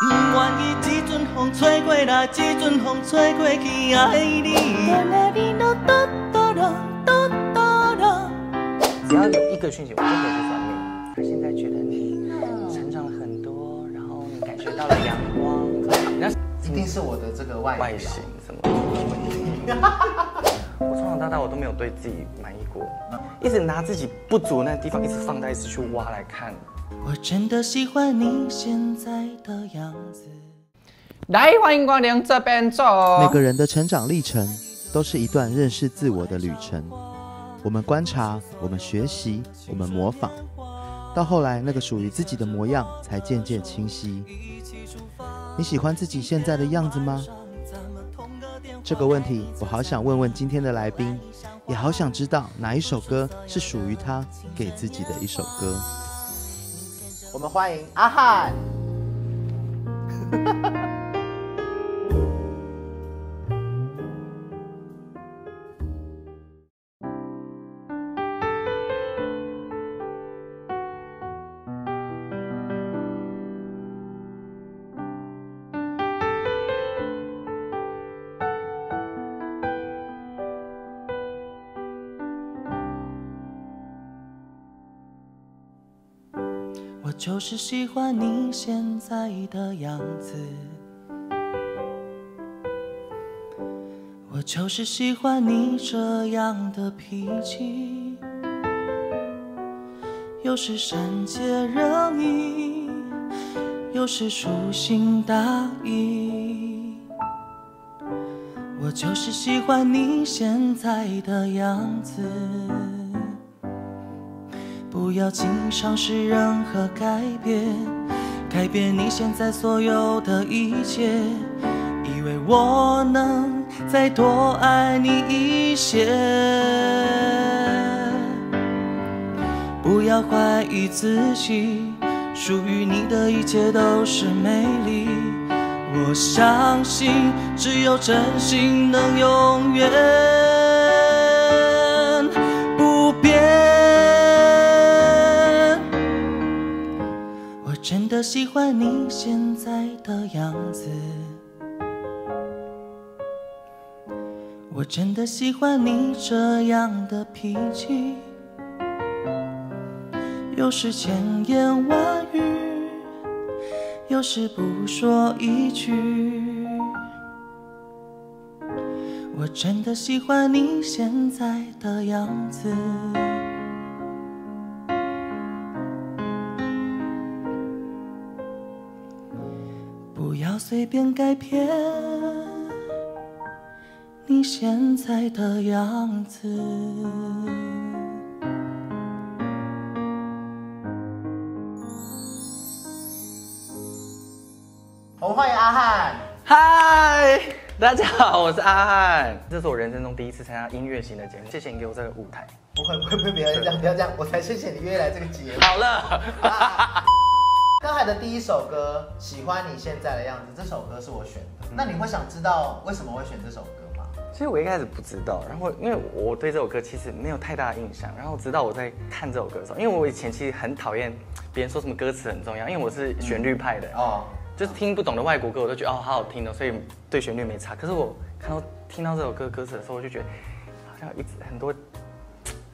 不愿意这阵风吹过来，这阵风吹过去，爱你。只要有一个讯息，我就可以去算命。他现在觉得你成长了很多，然后你感觉到了阳光，那一定是我的这个外外形什么问题。我从小到大我都没有对自己满意过，一直拿自己不足那地方一直放大，一直去挖来看。我真的喜欢你现在的样子。来，欢迎光临这边坐。每个人的成长历程都是一段认识自我的旅程。我们观察，我们学习，我们模仿，到后来那个属于自己的模样才渐渐清晰。你喜欢自己现在的样子吗？这个问题我好想问问今天的来宾，也好想知道哪一首歌是属于他给自己的一首歌。我们欢迎阿汉。是喜欢你现在的样子，我就是喜欢你这样的脾气，有时善解人意，有时粗心大意。我就是喜欢你现在的样子。不要轻尝试任何改变，改变你现在所有的一切，以为我能再多爱你一些。不要怀疑自己，属于你的一切都是美丽。我相信，只有真心能永远我真的喜欢你现在的样子，我真的喜欢你这样的脾气，有时千言万语，有时不说一句。我真的喜欢你现在的样子。随便改变你现在的样子。我们欢迎阿汉。嗨，大家好，我是阿汉。这是我人生中第一次参加音乐型的节目，谢谢你给我这个舞台。不会不会不会，不要这样不要这样，我才谢谢你约来这个节目。好了，刚才的第一首歌《喜欢你现在的样子》，这首歌是我选的。那你会想知道为什么会选这首歌吗？其实我一开始不知道，然后因为我对这首歌其实没有太大的印象，然后直到我在看这首歌的时候，因为我以前其实很讨厌别人说什么歌词很重要，因为我是旋律派的，哦，就是听不懂的外国歌我都觉得哦好好听哦，所以对旋律没差。可是我看到听到这首歌歌词的时候，我就觉得好像一直很多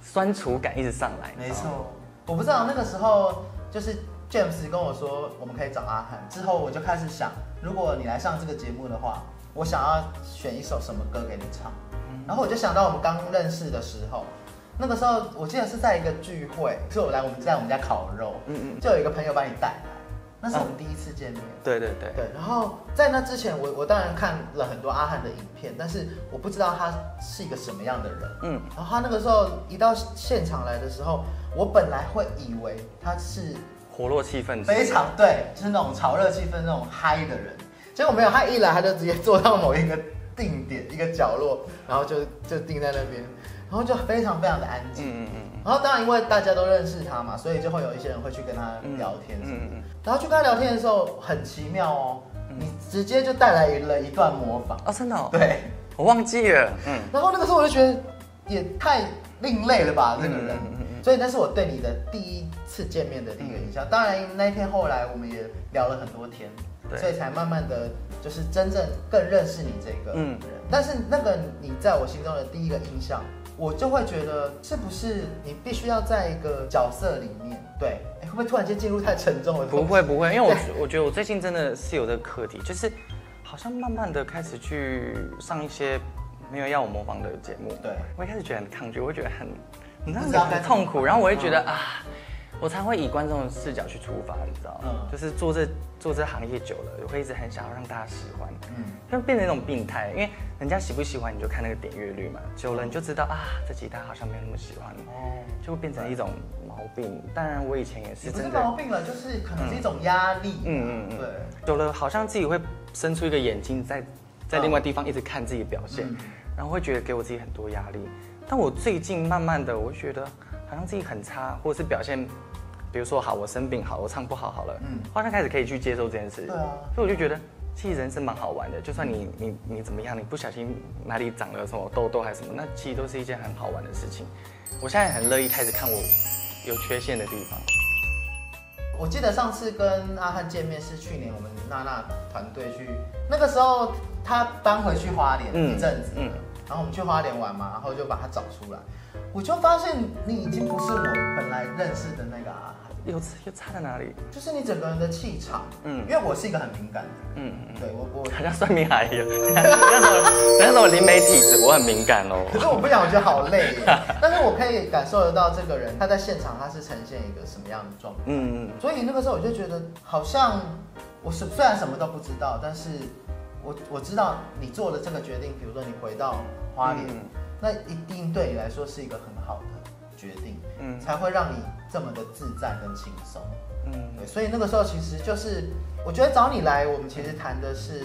酸楚感一直上来。没错。我不知道那个时候就是 James 跟我说我们可以找阿汉，之后我就开始想，如果你来上这个节目的话，我想要选一首什么歌给你唱。然后我就想到我们刚认识的时候，那个时候我记得是在一个聚会，是我来我们在我们家烤肉，嗯嗯就有一个朋友把你带来，那是我们第一次见面。对对对，对，然后在那之前，我我当然看了很多阿汉的影片，但是我不知道他是一个什么样的人。嗯，然后他那个时候一到现场来的时候，我本来会以为他是活络气氛，非常对，就是那种潮热气氛、那种嗨的人。结果没有，他一来他就直接坐到某一个定点、一个角落，然后就就定在那边，然后就非常非常的安静。嗯嗯嗯然后当然因为大家都认识他嘛，所以就会有一些人会去跟他聊天什么的。嗯嗯嗯然后去跟他聊天的时候很奇妙哦，你直接就带来了一段模仿。哦，真的、哦，对，我忘记了，嗯，然后那个时候我就觉得也太另类了吧，这个人。所以那是我对你的第一次见面的第一个印象。当然那一天后来我们也聊了很多天，所以才慢慢的就是真正更认识你这个人。嗯但是那个你在我心中的第一个印象，我就会觉得是不是你必须要在一个角色里面，对，哎，会不会突然间进入太沉重了？不会 不会，因为我我觉得我最近真的是有这个课题，就是好像慢慢的开始去上一些没有要我模仿的节目。对我一开始觉得很抗拒，我会觉得很，你知道很痛苦，然后我会觉得嗯啊，我才会以观众的视角去出发，你知道吗？嗯就是做这做这行业久了，我会一直很想要让大家喜欢，嗯就变成一种病态，因为人家喜不喜欢你就看那个点阅率嘛，久了你就知道啊，这集大家好像没有那么喜欢，哦，就会变成一种毛病。当然我以前也是是真的。毛病了，就是可能是一种压力。嗯嗯嗯对。久了，好像自己会伸出一个眼睛在在另外地方一直看自己的表现，嗯然后会觉得给我自己很多压力。但我最近慢慢的，我会觉得好像自己很差，或者是表现，比如说好，我生病好，我唱不好好了，嗯嗯，好像开始可以去接受这件事。对啊所以我就觉得。其实人生蛮好玩的，就算你你你怎么样，你不小心哪里长了什么痘痘还是什么，那其实都是一件很好玩的事情。我现在很乐意开始看我有缺陷的地方。我记得上次跟阿汉见面是去年我们娜娜团队去，那个时候他搬回去花莲嗯一阵子，嗯。然后我们去花莲玩嘛，然后就把他找出来，我就发现你已经不是我本来认识的那个阿汉，有有差在哪里？就是你整个人的气场，嗯嗯，因为我是一个很敏感的嗯对我我，好像算命阿姨哦。那种那种灵媒体质，我很敏感哦。可是我不讲，我觉得好累，但是我可以感受得到这个人他在现场他是呈现一个什么样的状态。嗯，所以那个时候我就觉得，好像我是虽然什么都不知道，但是我我知道你做了这个决定，比如说你回到花莲，嗯那一定对你来说是一个很好的决定，嗯才会让你这么的自在跟轻松。嗯对，所以那个时候其实就是，我觉得找你来，我们其实谈的是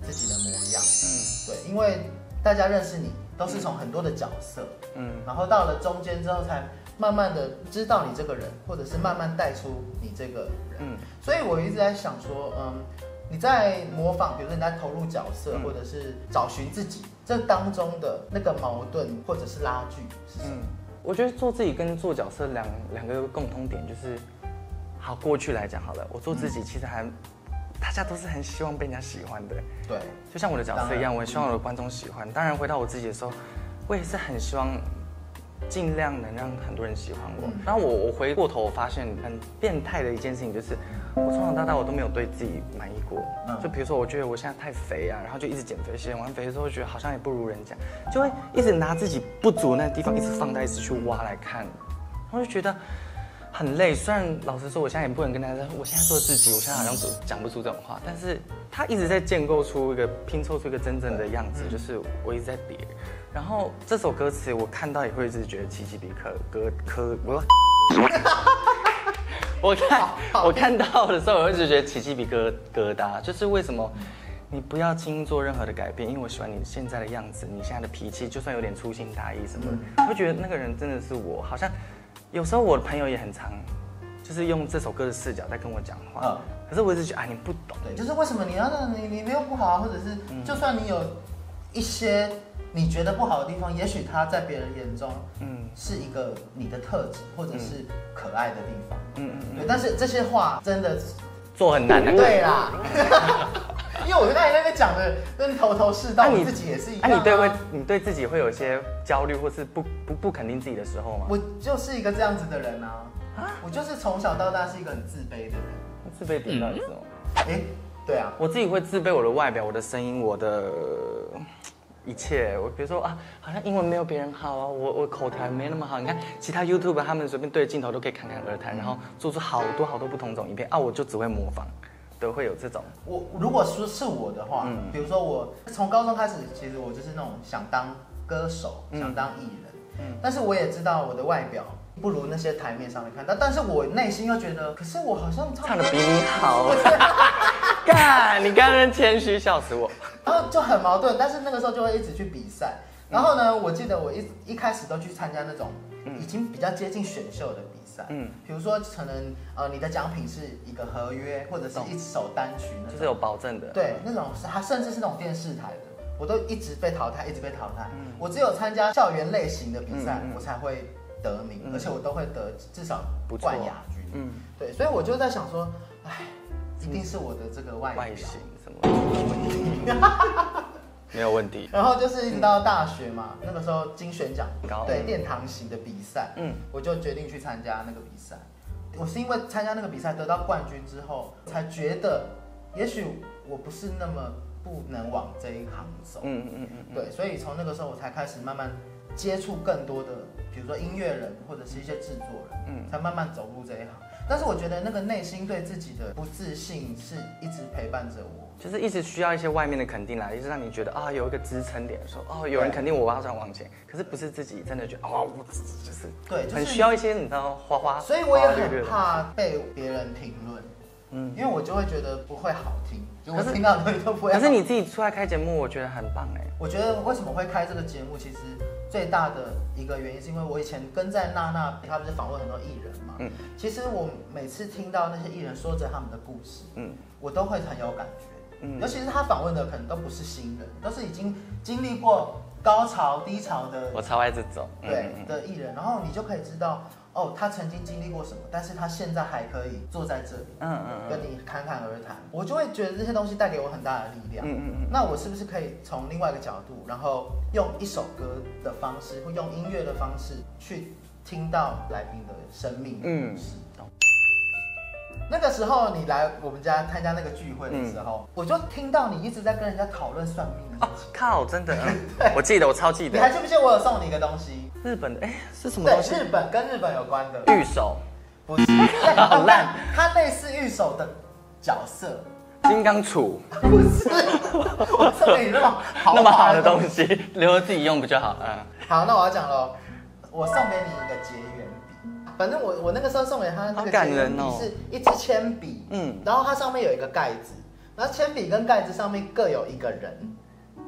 自己的模样。嗯对，因为大家认识你都是从很多的角色，嗯然后到了中间之后，才慢慢的知道你这个人，或者是慢慢带出你这个人。嗯所以我一直在想说，嗯，你在模仿，比如说你在投入角色，嗯或者是找寻自己，这当中的那个矛盾或者是拉锯是什么？嗯，我觉得做自己跟做角色两两个共通点就是，好过去来讲好了，我做自己其实还。大家都是很希望被人家喜欢的，对，就像我的角色一样，我也希望我的观众喜欢。当然，回到我自己的时候，我也是很希望尽量能让很多人喜欢我嗯。然后我我回过头，我发现很变态的一件事情就是，我从小到大我都没有对自己满意过。嗯就比如说，我觉得我现在太肥啊，然后就一直减肥，减完肥之后觉得好像也不如人家，就会一直拿自己不足那个地方一直放大，一直去挖来看，然后就觉得。很累，虽然老实说，我现在也不能跟大家说，我现在做自己，我现在好像讲不出这种话，但是他一直在建构出一个拼凑出一个真正的样子，就是我一直在叠。然后这首歌词我看到也会一直觉得奇奇比可歌可，我 我看我看到的时候，我会一直觉得起鸡皮疙疙瘩，就是为什么你不要轻易做任何的改变，因为我喜欢你现在的样子，你现在的脾气，就算有点粗心大意什么的，我会觉得那个人真的是我，好像有时候我的朋友也很常，就是用这首歌的视角在跟我讲话，嗯。可是我一直觉得啊，你不懂，对，就是为什么你要让你你没有不好啊，或者是嗯。就算你有一些你觉得不好的地方，也许他在别人眼中嗯是一个你的特质或者是可爱的地方。嗯嗯对，但是这些话真的做很难的，对啦，因为我刚才那个讲的跟头头是道，那你自己也是一啊，样、啊。你对会你对自己会有一些焦虑，或是不不不肯定自己的时候吗？我就是一个这样子的人啊，我就是从小到大是一个很自卑的人。自卑点到底是什么？哎、对啊，我自己会自卑我的外表、我的声音、我的一切。我比如说啊，好像英文没有别人好啊，我我口才没那么好。你看其他 YouTube 他们随便对着镜头都可以侃侃而谈，然后做出好多好多不同种影片啊，我就只会模仿，都会有这种。我如果说是我的话，嗯比如说我从高中开始，其实我就是那种想当歌手，嗯想当艺人，嗯但是我也知道我的外表不如那些台面上面看到，但是我内心又觉得，可是我好像唱唱的比你好，干！你刚刚谦虚，笑死我。然后就很矛盾，但是那个时候就会一直去比赛。然后呢，我记得我一一开始都去参加那种已经比较接近选秀的比赛，嗯，比如说可能呃你的奖品是一个合约或者是一首单曲那种，就是有保证的。对那种是它甚至是那种电视台的，我都一直被淘汰，一直被淘汰。嗯我只有参加校园类型的比赛，嗯嗯我才会得名，嗯而且我都会得至少冠亚军。嗯，对，所以我就在想说，哎，一定是我的这个外形什么？没有问题，没有问题。然后就是一直到大学嘛，那个时候金选奖高。对殿堂型的比赛，嗯。嗯，我就决定去参加那个比赛。我是因为参加那个比赛得到冠军之后，才觉得也许我不是那么不能往这一行走，嗯嗯嗯嗯，对，所以从那个时候我才开始慢慢接触更多的，比如说音乐人或者是一些制作人，嗯嗯，才慢慢走入这一行。但是我觉得那个内心对自己的不自信是一直陪伴着我。就是一直需要一些外面的肯定来，就是让你觉得啊有一个支撑点，说哦有人肯定我，我要往前。可是不是自己真的觉得哦，我就是对，就是很需要一些你知道花花，所以我也很怕被别人评论，嗯嗯，因为我就会觉得不会好听，就我可是听到的东西都不会好。可是你自己出来开节目，我觉得很棒哎。我觉得为什么会开这个节目，其实最大的一个原因是因为我以前跟在娜娜，她不是访问很多艺人嘛，嗯。其实我每次听到那些艺人说着他们的故事，嗯。我都会很有感觉。嗯。尤其是他访问的可能都不是新人，都是已经经历过高潮低潮的我超爱这种，嗯。对的艺人，然后你就可以知道哦，他曾经经历过什么，但是他现在还可以坐在这里嗯嗯跟你侃侃而谈，我就会觉得这些东西带给我很大的力量。嗯嗯嗯那我是不是可以从另外一个角度，然后用一首歌的方式，或用音乐的方式去听到来宾的生命嗯故事？懂那个时候你来我们家参加那个聚会的时嗯候，我就听到你一直在跟人家讨论算命的哦事情。靠，真的，嗯我记得，我超记得你还记不记得我有送你一个东西？日本的，哎是什么对东，西？日本跟日本有关的。玉手、不是，好烂，它类似玉手的角色，金刚杵，不是。我送给你那么好那么好的东西，留着自己用不就好？嗯，好，那我要讲喽，我送给你一个结缘笔，反正我我那个时候送给他那个结缘人哦是一支铅笔，嗯嗯，然后它上面有一个盖子，然后铅笔跟盖子上面各有一个人，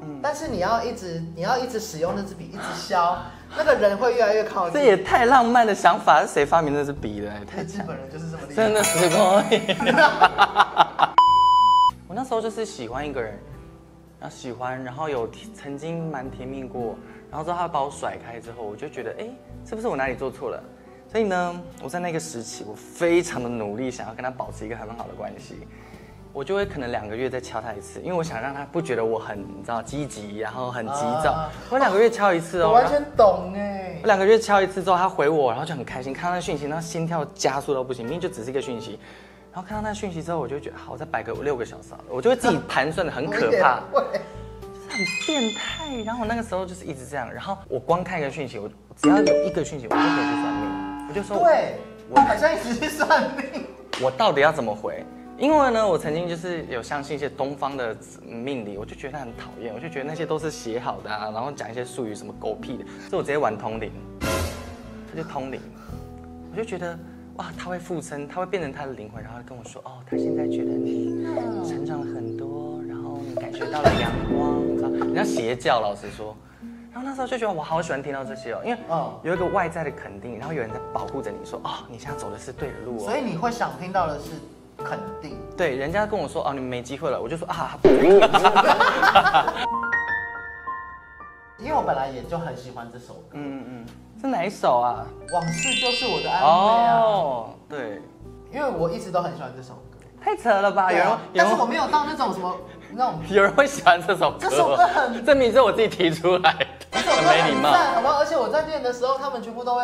嗯但是你要一直你要一直使用那支笔，一直削，那个人会越来越靠近。这也太浪漫的想法，是谁发明这支笔的？太日，本人就是这么厉害，真的是过瘾。我那时候就是喜欢一个人，然后喜欢，然后有曾经蛮甜蜜过，然后之后他把我甩开之后，我就觉得，哎，是不是我哪里做错了？所以呢，我在那个时期，我非常的努力，想要跟他保持一个很好的关系。我就会可能两个月再敲他一次，因为我想让他不觉得我很你知道积极，然后很急躁。啊我两个月敲一次哦，完全懂哎我。两个月敲一次之后，他回我，然后就很开心，看到那讯息，然后心跳加速到不行，明明就只是一个讯息，然后看到那讯息之后，我就觉得好，我再摆个五六个小时好了，我就会自己盘算的很可怕，会很变态。然后我那个时候就是一直这样，然后我光看一个讯息，我只要有一个讯息，我就可以去算命，我就说，对，我我好像一直去算命。我到底要怎么回？因为呢，我曾经就是有相信一些东方的命理，我就觉得很讨厌，我就觉得那些都是写好的啊，然后讲一些术语什么狗屁的，所以我直接玩通灵，他就通灵，我就觉得哇，他会附身，他会变成他的灵魂，然后跟我说，哦，他现在觉得你成长了很多，然后你感觉到了阳光，你知道，人家邪教，老实说。那时候就觉得我好喜欢听到这些哦，因为嗯有一个外在的肯定，然后有人在保护着你说，哦，你现在走的是对的路哦。所以你会想听到的是肯定。对，人家跟我说哦，你没机会了，我就说啊，因为我本来也就很喜欢这首歌，嗯嗯嗯，是哪一首啊？往事就是我的安慰啊。哦，对，因为我一直都很喜欢这首歌。太扯了吧？有啊，有人但是我没有到那种什么那种，有人会喜欢这首歌，这首歌很这名字我自己提出来的，这首歌很很没礼貌。赞，好不好？而且我在练的时候，他们全部都会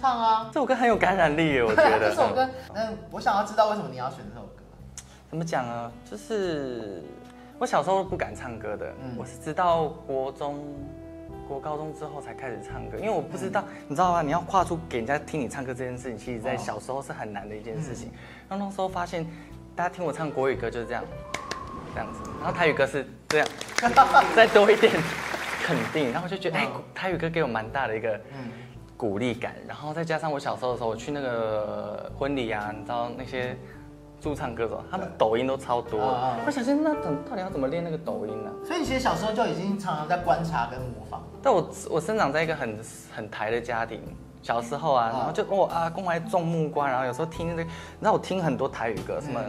唱啊。这首歌很有感染力耶，我觉得。这首歌，嗯，我想要知道为什么你要选这首歌。怎么讲啊？就是我小时候不敢唱歌的，嗯我是直到国中、国高中之后才开始唱歌，因为我不知道，嗯你知道吗？你要跨出给人家听你唱歌这件事情，其实在哦小时候是很难的一件事情。嗯然后那时候发现，大家听我唱国语歌就是这样，这样子，然后台语歌是这样，再多一点肯定，然后我就觉得，哎、嗯台语歌给我蛮大的一个嗯。鼓励感，然后再加上我小时候的时候，我去那个婚礼啊，你知道那些驻唱歌手，他们抖音都超多。啊啊。啊，我想说那怎到底要怎么练那个抖音呢、所以你其实小时候就已经常常在观察跟模仿。但我我生长在一个很很台的家庭，小时候啊，啊然后就跟我阿公还种木瓜，然后有时候听那个，你知道我听很多台语歌，什么。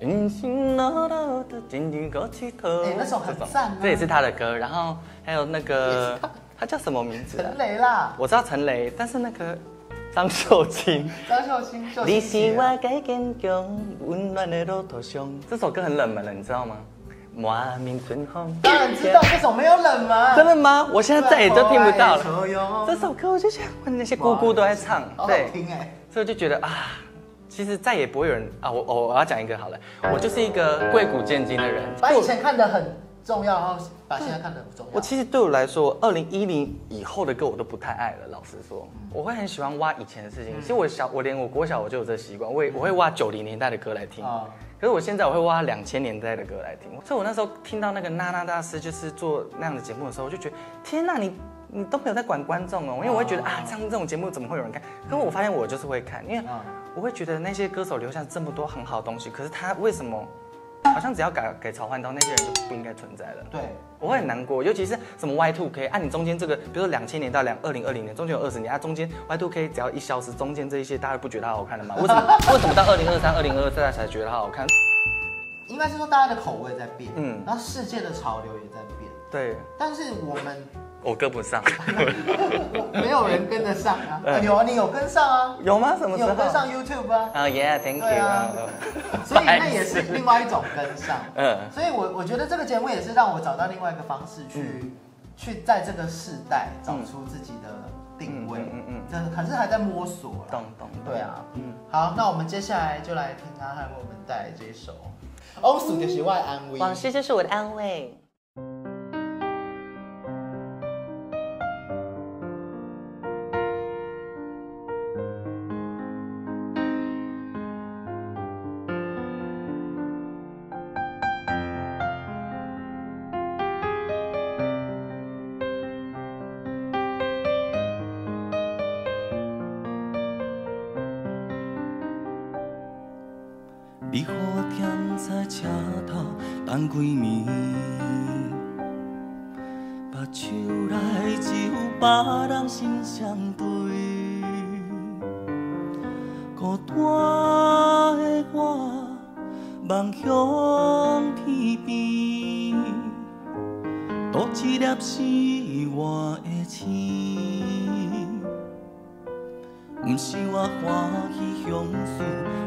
嗯心那的紧紧搁起头哎那首很赞啊这也是他的歌。然后还有那个，他叫什么名字啊陈？雷啦，我知道陈雷，但是那个张秀清。张秀清，秀你是我最坚强温暖的骆驼上。这首歌很冷门了，你知道吗？满面春风。当然知道这首没有冷门，真的吗？我现在再也都听不到了。了这首歌我就觉得那些姑姑都在唱，好好对，听哎。所以我就觉得啊，其实再也不会有人啊，我我我要讲一个好了，我就是一个贵古见今的人。把以前看得很重要，然后把现在看得很重要。我其实对我来说，二零一零以后的歌我都不太爱了。老实说，我会很喜欢挖以前的事情。其实我小，我连我国小我就有这个习惯，我也我会挖九零年代的歌来听。啊可是我现在我会挖两千年代的歌来听。所以我那时候听到那个娜娜大师就是做那样的节目的时候，我就觉得天呐，你你都没有在管观众哦，因为我会觉得啊，这样这种节目怎么会有人看？可是我发现我就是会看，因为啊我会觉得那些歌手留下这么多很好的东西，可是他为什么好像只要改给曹焕刀，那些人就不应该存在了？对，我会很难过，尤其是什么 Y two K，按、你中间这个，比如说两千年到两二零二零年，中间有二十年，啊，中间 Y two K 只要一消失，中间这一些大家不觉得它好看了吗？为什么 为什么到二零二三、二零二四大家才觉得它好看？应该是说大家的口味在变，嗯嗯，然后世界的潮流也在变，对但是我们我跟不上，没有人跟得上啊。嗯有啊，你有跟上啊，有吗？什么时候？有跟上 YouTube 啊，啊、yeah,，Thank you。所以那也是另外一种跟上。嗯所以我我觉得这个节目也是让我找到另外一个方式去、嗯去在这个世代找出自己的定位，嗯嗯真的可是还在摸索啦懂懂懂对啊，嗯嗯，好，那我们接下来就来听他为我们带来这一首《就是我的安慰》。往事就是我的安慰。几暝，目睭内只有别人心相对，孤单的我望向天边，多一粒是我的星。毋是我欢喜享受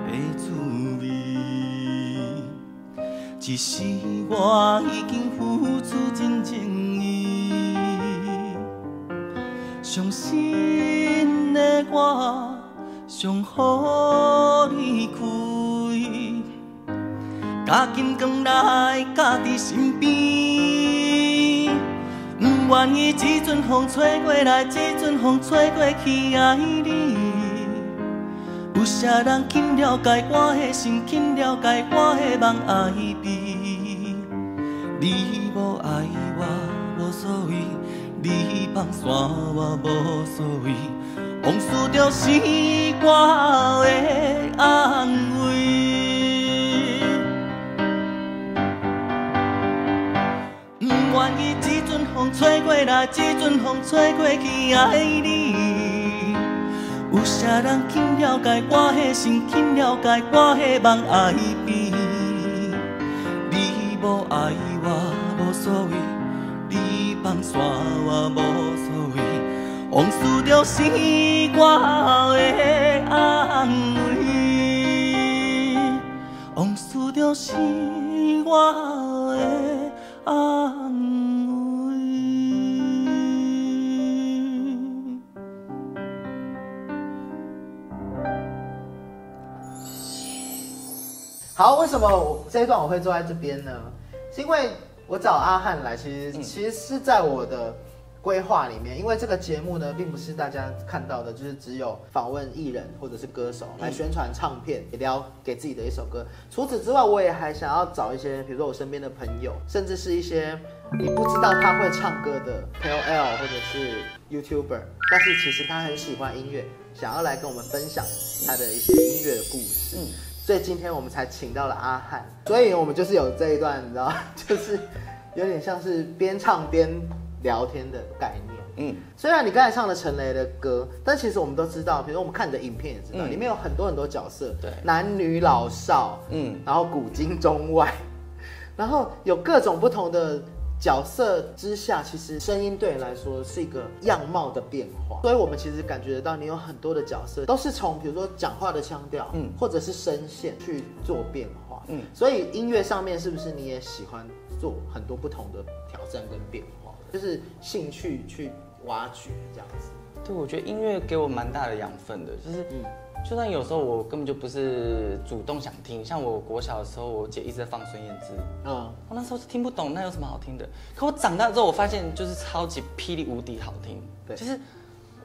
的滋味，只是我已经付出真情意。伤心的我，上好离开，加金光来家伫身边。不愿意一阵风吹过来，一阵风吹过去，爱你。有啥人肯了解我的心，肯了解我的梦爱悲？你无爱我无所谓，你放散我无所谓，往事就是我的安慰。不愿意一阵风吹过来，一阵风吹过去，爱你。有啥人肯了解我的心，肯了解我的梦爱悲？你无爱我无所谓，你放散我无所谓，往事就是我的安慰，往事就是我的安慰。好，为什么我这一段我会坐在这边呢？是因为我找阿汉来，其实、嗯其实是在我的规划里面，因为这个节目呢，并不是大家看到的，就是只有访问艺人或者是歌手来宣传唱片，也聊给自己的一首歌。除此之外，我也还想要找一些，比如说我身边的朋友，甚至是一些你不知道他会唱歌的 KOL 或者是 YouTuber，但是其实他很喜欢音乐，想要来跟我们分享他的一些音乐的故事。嗯所以今天我们才请到了阿汉，所以我们就是有这一段，你知道，就是有点像是边唱边聊天的概念。嗯，虽然你刚才唱了陈雷的歌，但其实我们都知道，比如我们看你的影片也知道，嗯。里面有很多很多角色，对。男女老少，嗯。然后古今中外，然后有各种不同的角色之下，其实声音对你来说是一个样貌的变化，所以我们其实感觉得到你有很多的角色都是从比如说讲话的腔调，嗯，或者是声线去做变化，嗯，所以音乐上面是不是你也喜欢做很多不同的挑战跟变化，就是兴趣去挖掘这样子？对，我觉得音乐给我蛮大的养分的，就是。就算有时候我根本就不是主动想听，像我国小的时候，我姐一直在放孙燕姿，嗯，我那时候是听不懂，那有什么好听的？可我长大之后，我发现就是超级霹雳无敌好听，对，就是。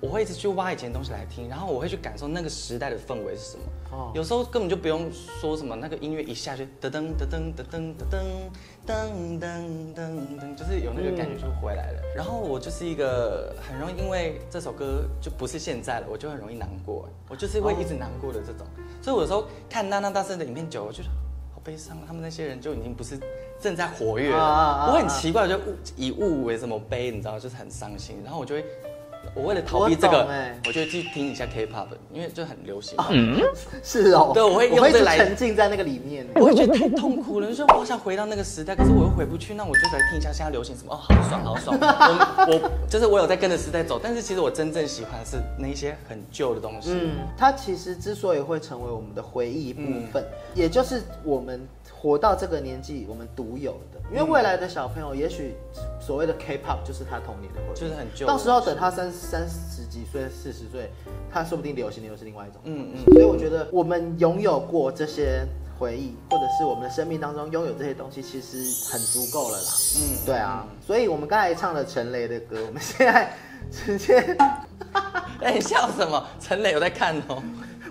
我会一直去挖以前的东西来听，然后我会去感受那个时代的氛围是什么。哦，有时候根本就不用说什么，那个音乐一下就，噔噔噔噔噔噔噔噔噔噔噔，就是有那个感觉就回来了。然后我就是一个很容易因为这首歌就不是现在了，我就很容易难过。我就是会一直难过的这种。所以我有时候看娜娜大师的影片久，我就好悲伤。他们那些人就已经不是正在活跃了。我很奇怪，就以物为什么悲，你知道，就是很伤心。然后我就会。我为了逃避这个，我就去听一下 K-pop，因为就很流行。嗯，是哦。对，我会 用这来沉浸在那个里面。我会觉得太痛苦了，就说我想回到那个时代，可是我又回不去，那我就来听一下现在流行什么。哦，好爽，好爽。我我 就是我有在跟着时代走，但是其实我真正喜欢的是那些很旧的东西。嗯，它其实之所以会成为我们的回忆部分，也就是我们。活到这个年纪，我们独有的，因为未来的小朋友，也许所谓的 K-pop 就是他童年的回忆，就是很旧。到时候等他三三十几岁、四十岁，他说不定流行的又是另外一种。嗯嗯。所以我觉得我们拥有过这些回忆，或者是我们的生命当中拥有这些东西，其实很足够了啦。嗯，对啊。所以我们刚才唱了陈雷的歌，我们 现在直接，哎，你笑什么？陈雷有在看哦。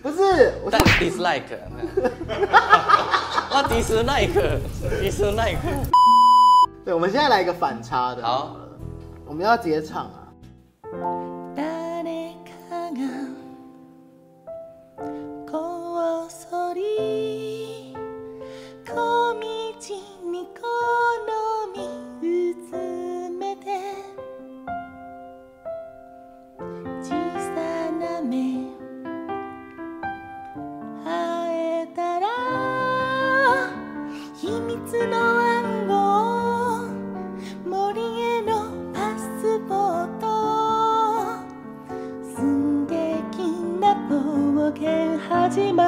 不是，我 dislike。啊，迪斯耐克，迪斯耐克，对，我们现在来一个反差的，好，我们要结场啊。Fatima.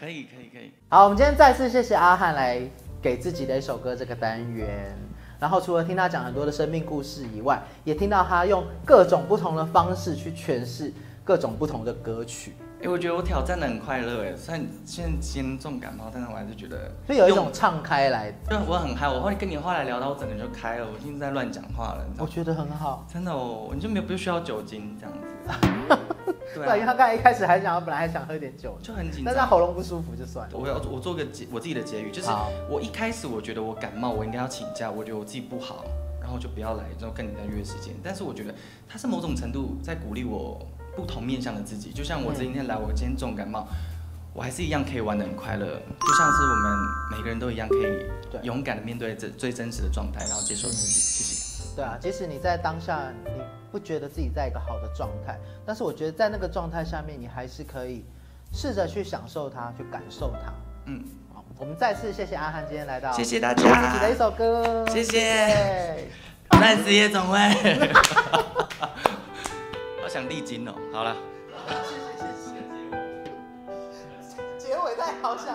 直接唱啊。好，我们今天再次谢谢阿汉来给自己的一首歌这个单元。然后除了听他讲很多的生命故事以外，也听到他用各种不同的方式去诠释各种不同的歌曲。哎，我觉得我挑战的很快乐哎，虽然现在今重感冒，但是我还是觉得就有一种唱开来。就我很嗨，我后来跟你后来聊到，我整个人就开了，我现在在乱讲话了。我觉得很好，真的哦，你就没有不需要酒精这样子。对，因为他刚才一开始还想要，本来还想喝点酒，就很紧张，但是喉咙不舒服就算了。我要我做个结我自己的结语，就是我一开始我觉得我感冒，我应该要请假，我觉得我自己不好，然后就不要来，然后跟你在约时间。但是我觉得他是某种程度在鼓励我不同面向的自己，就像我今天来，我今天重感冒，我还是一样可以玩的很快乐，就像是我们每个人都一样可以勇敢的面对这最真实的状态，然后接受自己。对啊，即使你在当下你不觉得自己在一个好的状态，但是我觉得在那个状态下面，你还是可以试着去享受它，去感受它。嗯，好，我们再次谢谢阿汉今天来到，谢谢大家，自己的一首歌，谢谢，烂死夜总会，好想历经哦，好了，谢谢谢谢，结尾再好想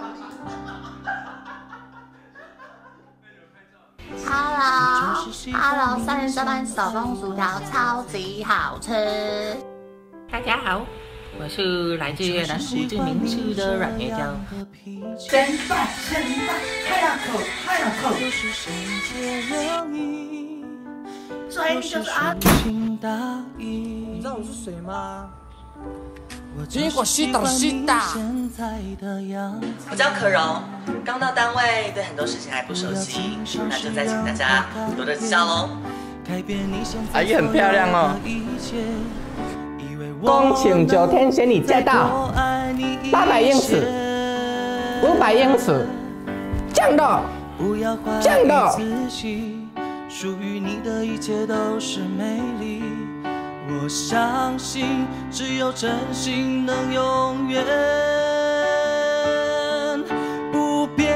，Hello，Hello，三人这班手工薯条超级好吃。大家好，我是来自越南胡志明市的阮月娇。真棒，真棒，太阳口，太阳口。追你就是阿你你知道我是谁吗？结果是董事长。我叫可荣，刚到单位，对很多事情还不熟悉，那就再请大家多多指教喽。阿姨很漂亮哦。恭请九天仙女驾到，八百英尺，五百英尺，降落，降落。属于你的一切都是美丽，我相信只有真心能永远不变。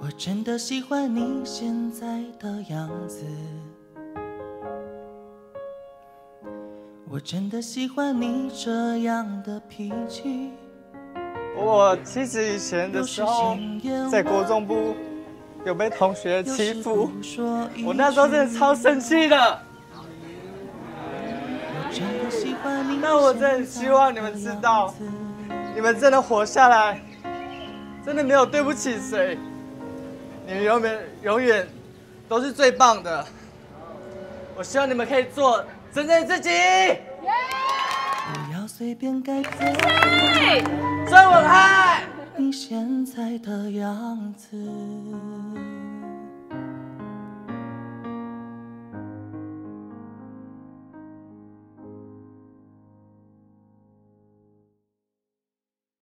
我真的喜欢你现在的样子，我真的喜欢你这样的脾气。我其实以前的时候，在国中部有被同学欺负，我那时候真的超生气的。那我真的希望你们知道，你们真的活下来，真的没有对不起谁。你们永远永远都是最棒的。我希望你们可以做真正的自己。不要随便改你现在的样子。